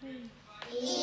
E